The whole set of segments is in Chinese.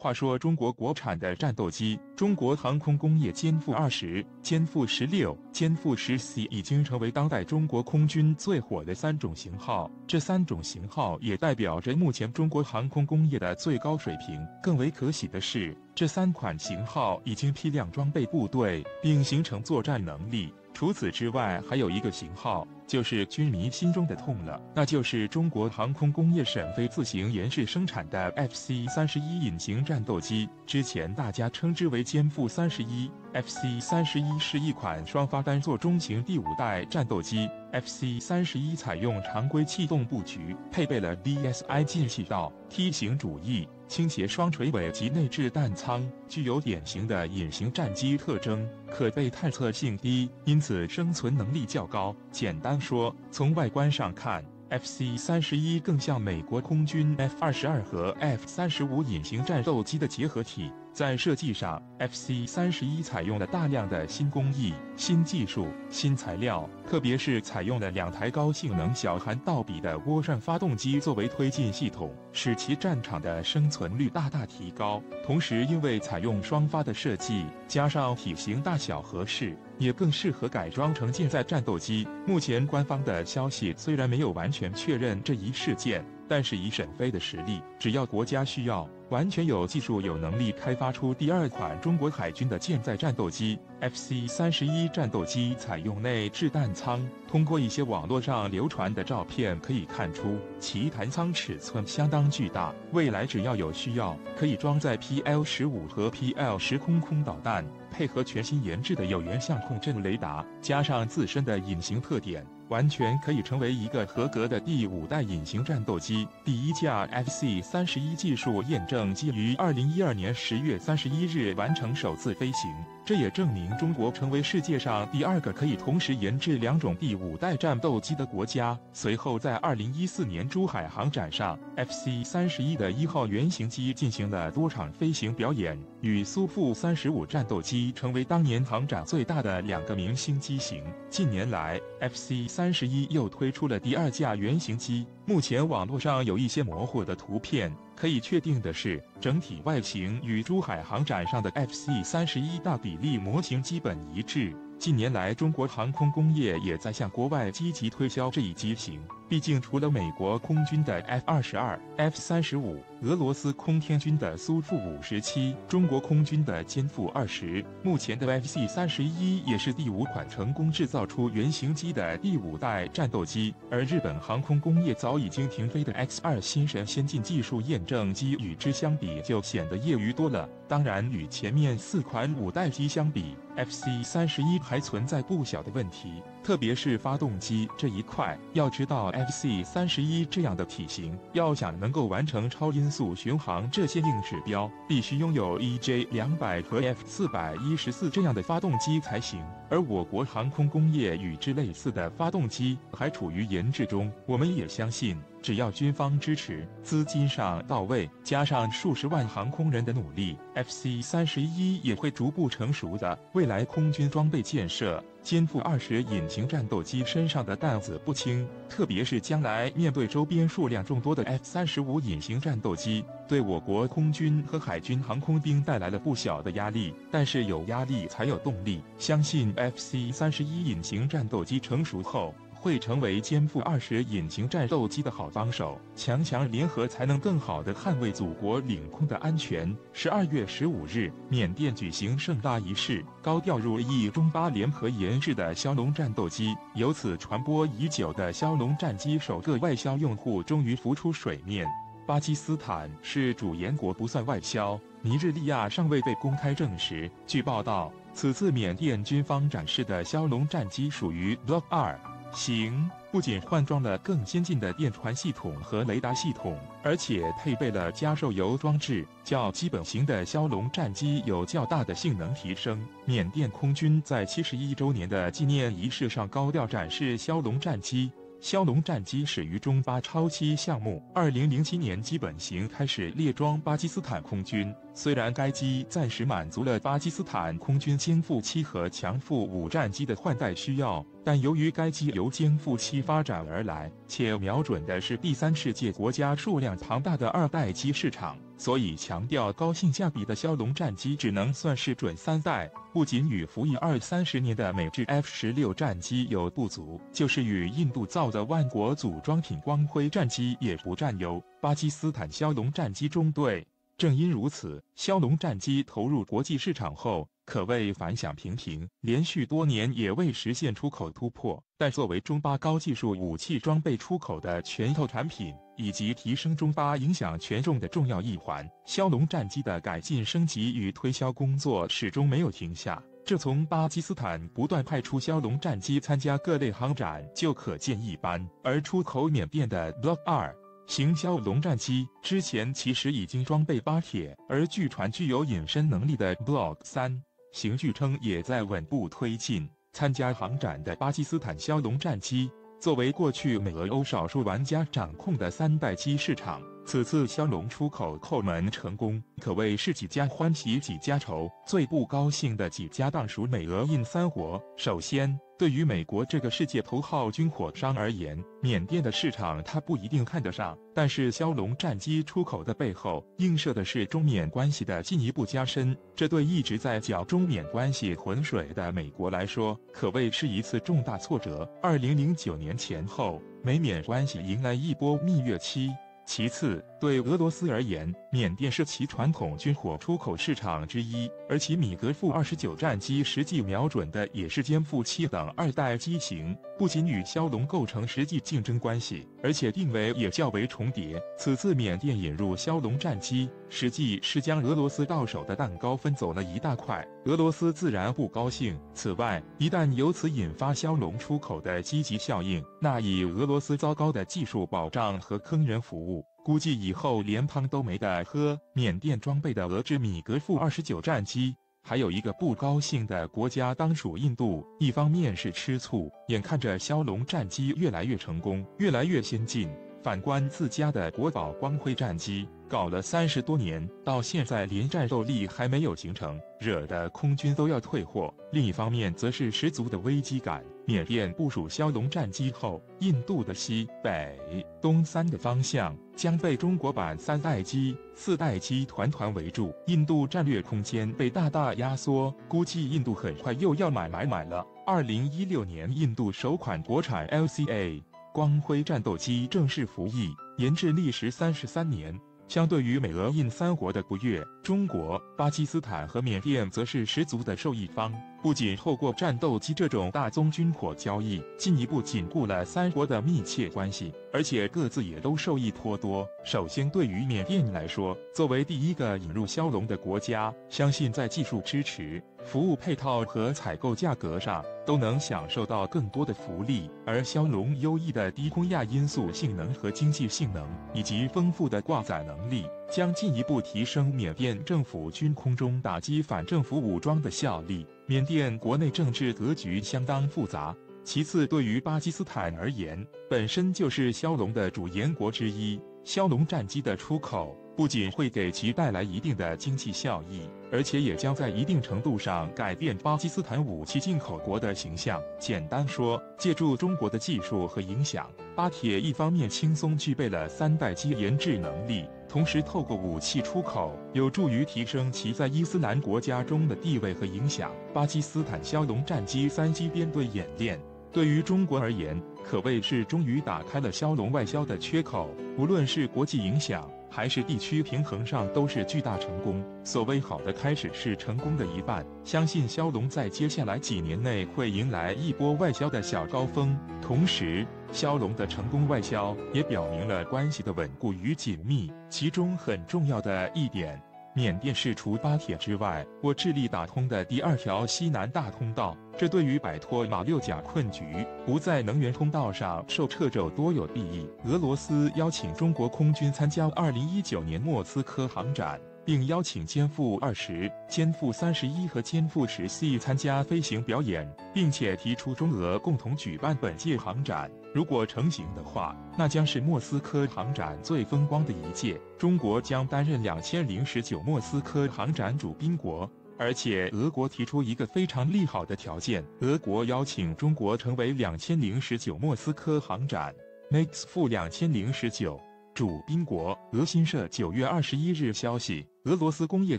话说中国国产的战斗机，中国航空工业歼负二十、歼负十六、歼负十 C 已经成为当代中国空军最火的三种型号。这三种型号也代表着目前中国航空工业的最高水平。更为可喜的是，这三款型号已经批量装备部队，并形成作战能力。除此之外，还有一个型号，就是军迷心中的痛了，那就是中国航空工业沈飞自行研制生产的 FC 三十一隐形战斗机。之前大家称之为歼负三十一，FC 三十一是一款双发单座中型第五代战斗机。FC 三十一采用常规气动布局，配备了 DSI 进气道、梯形主翼。倾斜双垂尾及内置弹舱，具有典型的隐形战机特征，可被探测性低，因此生存能力较高。简单说，从外观上看。FC 三十一更像美国空军 F 二十二和 F 三十五隐形战斗机的结合体。在设计上，FC 三十一采用了大量的新工艺、新技术、新材料，特别是采用了两台高性能、小含道比的涡扇发动机作为推进系统，使其战场的生存率大大提高。同时，因为采用双发的设计，加上体型大小合适。也更适合改装成舰载战斗机。目前官方的消息虽然没有完全确认这一事件，但是以沈飞的实力，只要国家需要。完全有技术、有能力开发出第二款中国海军的舰载战斗机 FC 三十一战斗机，采用内置弹舱。通过一些网络上流传的照片可以看出，其弹舱尺寸相当巨大。未来只要有需要，可以装载 PL 十五和 PL 十空空导弹，配合全新研制的有源相控阵雷达，加上自身的隐形特点。完全可以成为一个合格的第五代隐形战斗机。第一架 FC 三十一技术验证机于二零一二年十月三十一日完成首次飞行。这也证明中国成为世界上第二个可以同时研制两种第五代战斗机的国家。随后，在二零一四年珠海航展上，FC 三十一的一号原型机进行了多场飞行表演，与苏 -35 三十五战斗机成为当年航展最大的两个明星机型。近年来，FC 三十一又推出了第二架原型机，目前网络上有一些模糊的图片。可以确定的是，整体外形与珠海航展上的 FC 三十一大比例模型基本一致。近年来，中国航空工业也在向国外积极推销这一机型。毕竟，除了美国空军的 F 二十二、F 三十五，俄罗斯空天军的苏负五十七，中国空军的歼负二十，目前的 FC 三十一也是第五款成功制造出原型机的第五代战斗机。而日本航空工业早已经停飞的 X 二新神先进技术验证机与之相比，就显得业余多了。当然，与前面四款五代机相比，FC 三十一还存在不小的问题，特别是发动机这一块。要知道。FC 三十一这样的体型，要想能够完成超音速巡航这些硬指标，必须拥有 EJ 两百和 F 四百一十四这样的发动机才行。而我国航空工业与之类似的发动机还处于研制中，我们也相信。只要军方支持，资金上到位，加上数十万航空人的努力，FC 三十一也会逐步成熟的。未来空军装备建设，歼负二十隐形战斗机身上的担子不轻，特别是将来面对周边数量众多的 F 三十五隐形战斗机，对我国空军和海军航空兵带来了不小的压力。但是有压力才有动力，相信 FC 三十一隐形战斗机成熟后。会成为肩负二十隐形战斗机的好帮手，强强联合才能更好地捍卫祖国领空的安全。十二月十五日，缅甸举行盛大仪式，高调入役中巴联合研制的枭龙战斗机，由此传播已久的枭龙战机首个外销用户终于浮出水面。巴基斯坦是主研国，不算外销。尼日利亚尚未被公开证实。据报道，此次缅甸军方展示的枭龙战机属于 Block 二。型不仅换装了更先进的电传系统和雷达系统，而且配备了加受油装置，较基本型的枭龙战机有较大的性能提升。缅甸空军在七十一周年的纪念仪式上高调展示枭龙战机。枭龙战机始于中巴超期项目，二零零七年基本型开始列装巴基斯坦空军。虽然该机暂时满足了巴基斯坦空军歼负七和强负五战机的换代需要。但由于该机由歼负七发展而来，且瞄准的是第三世界国家数量庞大的二代机市场，所以强调高性价比的枭龙战机只能算是准三代。不仅与服役二三十年的美制 F 十六战机有不足，就是与印度造的万国组装品光辉战机也不占优。巴基斯坦枭龙战机中队。正因如此，枭龙战机投入国际市场后，可谓反响平平，连续多年也未实现出口突破。但作为中巴高技术武器装备出口的拳头产品，以及提升中巴影响权重的重要一环，枭龙战机的改进升级与推销工作始终没有停下。这从巴基斯坦不断派出枭龙战机参加各类航展就可见一斑。而出口缅甸的 Block 二。行枭龙战机之前其实已经装备巴铁，而据传具有隐身能力的 Block 三型，据称也在稳步推进。参加航展的巴基斯坦枭龙战机，作为过去美俄欧少数玩家掌控的三代机市场，此次枭龙出口叩门成功，可谓是几家欢喜几家愁。最不高兴的几家当属美俄印三国。首先。对于美国这个世界头号军火商而言，缅甸的市场他不一定看得上。但是枭龙战机出口的背后，映射的是中缅关系的进一步加深。这对一直在搅中缅关系浑水的美国来说，可谓是一次重大挫折。二零零九年前后，美缅关系迎来一波蜜月期。其次，对俄罗斯而言，缅甸是其传统军火出口市场之一，而其米格负二十九战机实际瞄准的也是歼负七等二代机型，不仅与枭龙构成实际竞争关系，而且定位也较为重叠。此次缅甸引入枭龙战机，实际是将俄罗斯到手的蛋糕分走了一大块，俄罗斯自然不高兴。此外，一旦由此引发枭龙出口的积极效应，那以俄罗斯糟糕的技术保障和坑人服务。估计以后连汤都没得喝。缅甸装备的俄制米格负二十九战机，还有一个不高兴的国家当属印度。一方面是吃醋，眼看着枭龙战机越来越成功，越来越先进；反观自家的国宝光辉战机。搞了三十多年，到现在连战斗力还没有形成，惹得空军都要退货。另一方面，则是十足的危机感。缅甸部署枭龙战机后，印度的西北、东三个方向将被中国版三代机、四代机团团围住，印度战略空间被大大压缩。估计印度很快又要买买买了。二零一六年，印度首款国产 LCA 光辉战斗机正式服役，研制历时三十三年。相对于美俄印三国的不悦，中国、巴基斯坦和缅甸则是十足的受益方。不仅透过战斗机这种大宗军火交易，进一步紧固了三国的密切关系，而且各自也都受益颇多。首先，对于缅甸来说，作为第一个引入枭龙的国家，相信在技术支持。服务配套和采购价格上都能享受到更多的福利，而骁龙优异的低空亚音速性能和经济性能，以及丰富的挂载能力，将进一步提升缅甸政府军空中打击反政府武装的效力。缅甸国内政治格局相当复杂，其次，对于巴基斯坦而言，本身就是骁龙的主研国之一，骁龙战机的出口。不仅会给其带来一定的经济效益，而且也将在一定程度上改变巴基斯坦武器进口国的形象。简单说，借助中国的技术和影响，巴铁一方面轻松具备了三代机研制能力，同时透过武器出口，有助于提升其在伊斯兰国家中的地位和影响。巴基斯坦枭龙战机三机编队演练，对于中国而言，可谓是终于打开了枭龙外销的缺口。无论是国际影响，还是地区平衡上都是巨大成功。所谓好的开始是成功的一半，相信骁龙在接下来几年内会迎来一波外销的小高峰。同时，骁龙的成功外销也表明了关系的稳固与紧密。其中很重要的一点。缅甸是除巴铁之外，我致力打通的第二条西南大通道。这对于摆脱马六甲困局，不在能源通道上受掣肘多有裨益。俄罗斯邀请中国空军参加2019年莫斯科航展。并邀请歼负二十、歼负三十一和歼负十 C 参加飞行表演，并且提出中俄共同举办本届航展。如果成型的话，那将是莫斯科航展最风光的一届。中国将担任两千零十九莫斯科航展主宾国。而且俄国提出一个非常利好的条件，俄国邀请中国成为两千零十九莫斯科航展 Max 负两千零十九主宾国。俄新社九月二十一日消息，俄罗斯工业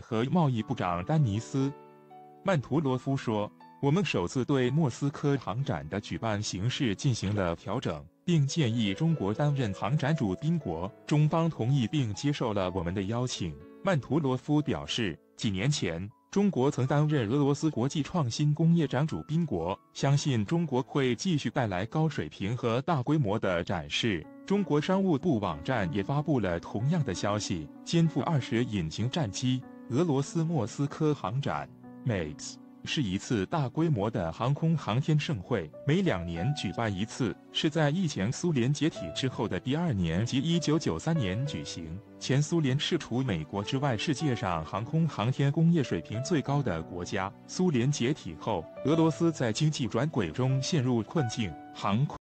和贸易部长丹尼斯曼图罗夫说：“我们首次对莫斯科航展的举办形式进行了调整，并建议中国担任航展主宾国。中方同意并接受了我们的邀请。”曼图罗夫表示，几年前。中国曾担任俄罗斯国际创新工业展主宾国，相信中国会继续带来高水平和大规模的展示。中国商务部网站也发布了同样的消息。肩负二十隐形战机，俄罗斯莫斯科航展 （MAX）。是一次大规模的航空航天盛会，每两年举办一次，是在以前苏联解体之后的第二年即一九九三年举行。前苏联是除美国之外世界上航空航天工业水平最高的国家。苏联解体后，俄罗斯在经济转轨中陷入困境，航空。